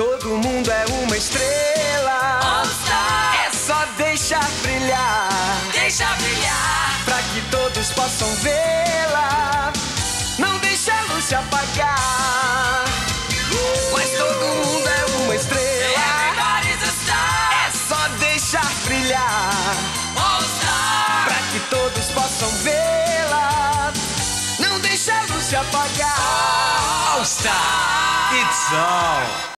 Todo mundo é uma estrela. All Star, É só deixar brilhar. deixa brilhar. Pra que todos possam vê-la. Não deixa a luz se apagar. Mas todo mundo é uma estrela. É só deixar brilhar. All Star, Pra que todos possam vê-la. Não deixa a luz se apagar. All Star. It's all.